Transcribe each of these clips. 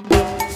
Hey,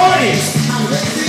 parties.